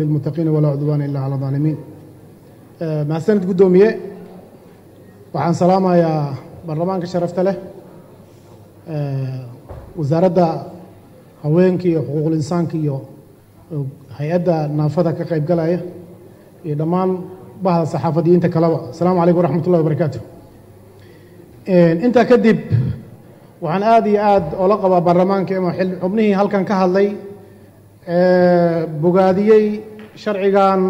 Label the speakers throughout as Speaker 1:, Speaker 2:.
Speaker 1: lilmuttaqiina walaa cudwaana ila cala aalimiin mahadsanid guddoomiye waxaan salaamayaa baarlamaanka sharafta leh wasaaradda haweenka iyo xuquuqul insaanka iyo hay'adda naafada ka qayb galaya iyo dhammaan bahda saxaafadiyiinta kaleba asalaamu calaykum waraxmat ullahi wabarakaatu intaa kadib waxaan aada iyo aad oola qabaa baarlamaanka ima xubnihii halkan ka hadlay bogaadiyey sharcigan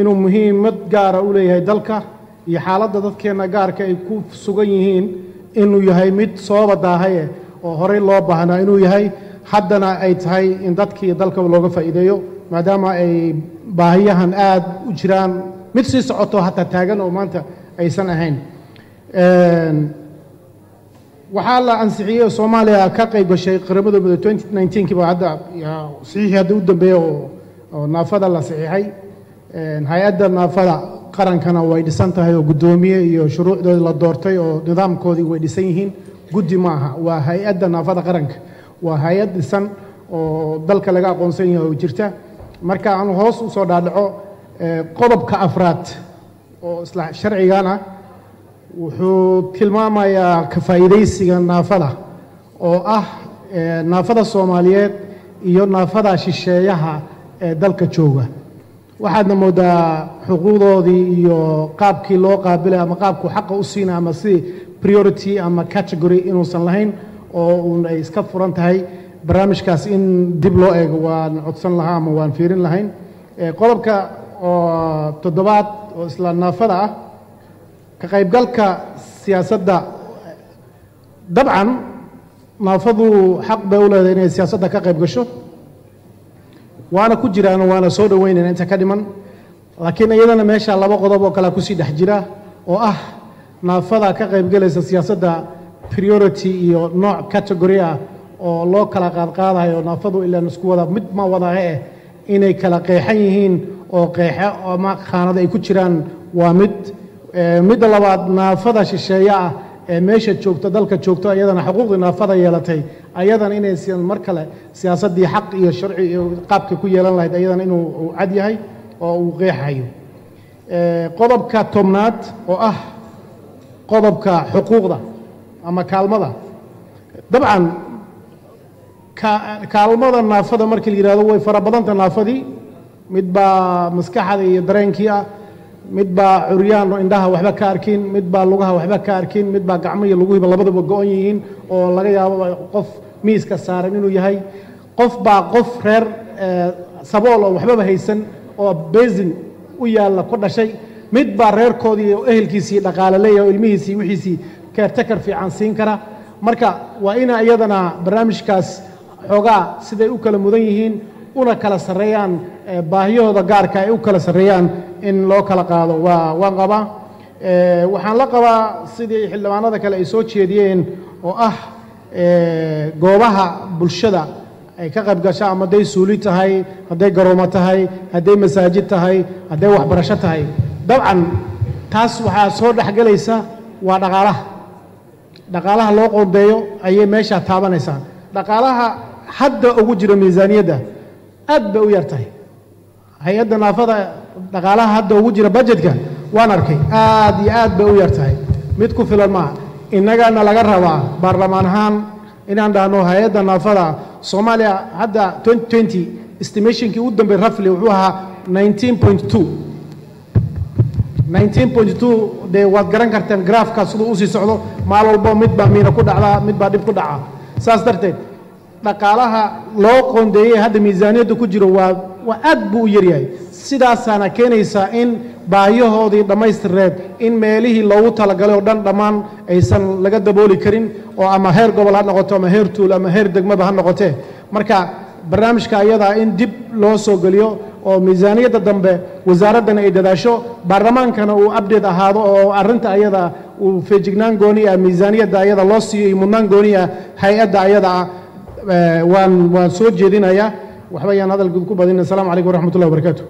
Speaker 1: inuu muhiimad gaara u leeyahay dalka iyo xaaladda dadkeenna gaarka ay ku sugan yihiin inuu yahay mid sooba daahaye oo horey loo baahnaa inuu yahay haddana ay tahay in dadkii dalkaba looga faa'iideeyo maadaama ay baahiyahan aad u jiraan. Mid sii socoto hataa taagan oo maanta aysan ahayn waxaa la ansixiyey oo soomaaliya ka qayb gashay nineteenkii baa hadda saxiixii hadda u dambeeya oo naafada la saxiixay. Hay'adda naafada qarankana way dhisan tahay oo guddoomiye iyo shuruucdoodii la doortay oo nidaamkoodii way dhisan yihiin. Guddi ma aha waa hay'adda naafada qaranka. Waa hay'ad dhisan oo dalka laga aqoonsan yahay oo jirta. Marka aan hoos u soo dhaadhaco qodobka afraad oo isla sharcigan ah wuxuu tilmaamayaa ka faa'iidaysiga naafada oo ah naafada soomaaliyeed iyo naafada shisheeyaha ee dalka jooga. Waxaadna moodaa xuquuqdoodii iyo qaabkii loo qaabilay ama qaabku xaqa u siina ama si priority ama category inuusan lahayn oo uun ay iska furan tahay. Barnaamijkaas in dib loo eego waan codsan lahaa ama waan fiirin lahayn. Qodobka oo toddobaad oo isla naafada ah ka qaybgalka siyaasadda. Dabcan naafadu xaq bay u leedahay inay siyaasadda ka qayb gasho waana ku jiraan waana soo dhoweynayna inta ka dhiman. Laakiin iyadana meesha laba qodob oo kale ku sii dhex jira oo ah naafada ka qaybgalaysa siyaasadda priority iyo nooc category ah oo loo kala qaadqaadayo naafadu ilaan isku wada mid ma wadahe eh inay kala qeexan yihiin oo qeexe ama khaanada ay ku jiraan waa mid midda labaad naafada shisheeye ah ee meesha joogta dalka joogto ayadana xuquuqdii naafada yeelatay ayadana inaysan mar kale siyaasaddii xaq iyo sharci iyo qaabka ku yeelan lahayd ayadana inuu cad yahay oo uu qeexayo. Qodobka tobnaad oo ah qodobka xuquuqda ama kaalmada. Dabcan kaalmada naafada markii la yihahdo way fara badanta naafadii mid baa maskaxda iyo dareenkii ah mid baa curyaan indhaha waxba ka arkin mid baa lugaha waxba ka arkin mid baa gacmo iyo luguhiiba labaduba go-on yihiin oo laga yaabo qof miiska saaran inuu yahay. Qof baa qof reer sabool oo waxbaba haysan oo besin u yaalla ku dhashay mid baa reerkoodii oo ehelkiisii dhaqaale leeyahay oo ilmihiisii wixiisii keertakar fiican siin kara. Marka waa ina iyadana barnaamijkaas xoogaa siday u kala mudan yihiin una kala sarreeyaan baahiyahooda gaarka ay u kala sarreeyaan in loo kala qaado. Waa waan qabaa waxaan la qabaa sidii xildhibaanada kale ay soo jeediyeen oo ah goobaha bulshada ay ka qayb gasho ama hadday suuli tahay hadday garoomo tahay hadday masaajid tahay hadday waxbarasho tahay. Dabcan taas waxaa soo dhexgelaysa waa dhaqaalaha. Dhaqaalaha loo qoondeeyo ayay meeshaa taabanaysaa. Dhaqaalaha hadda ugu jira miisaaniyadda aad bay u yar tahay hay'adda naafada dhaqaalaha hadda ugu jira bajetka waan arkay. Aad iyo aad bay u yar tahay. Mid ku filan maaha innagana laga rabaa baarlamaan ahaan inaan dhahno hay'adda naafada. Soomaaliya hadda estimationkii u dambeey rafli wuxuu ahaa dee waad garan karteen graafka siduu u sii socdo. Maal walbo mid baa miina ku dhacdaa mid baa dhib ku dhaca. Saas darteed dhaqaalaha loo qoondeeyey hadda miisaaniyadda ku jiro waa aad buu u yaryahay. Sidaasaana keenaysaa in baahiyahoodii dhammaystireed in meelihii loogu talagalay oo dhan dhammaan aysan laga dabooli karin oo ama heer gobol ha noqoto ama heer tuul ama heer degmaba ha noqotee marka barnaamijka ayadaa in dib loo soo geliyo oo miisaaniyadda dambe wasaaraddana ay dadaasho baarlamaankana uu abdate ahaado oo arrinta ayada uu feejignaan gooni ah miisaaniyadda ayada loo siiyo iyo mudnaan gooni ah hay'adda ayada ah waan waan soo jeedinayaa waxba yaan hadalka ku badin asalaamu calaykum waraxmat ullahi wabarakaatu